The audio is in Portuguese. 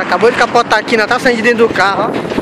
Acabou de capotar aqui, não tá saindo de dentro do carro, ó.